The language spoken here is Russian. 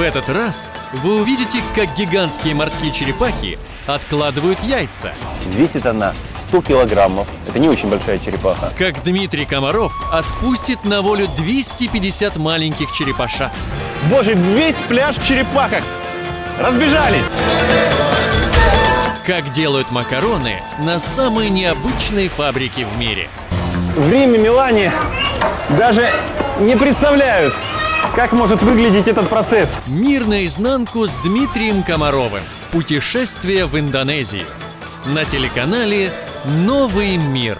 этот раз вы увидите, как гигантские морские черепахи откладывают яйца. Весит она 100 килограммов. Это не очень большая черепаха. Как Дмитрий Комаров отпустит на волю 250 маленьких черепашат. Боже, весь пляж в черепахах! Разбежались! Как делают макароны на самой необычной фабрике в мире. В Риме, Милане даже не представляют, как может выглядеть этот процесс. Мир наизнанку с Дмитрием Комаровым. Путешествие в Индонезию. На телеканале «Новый мир».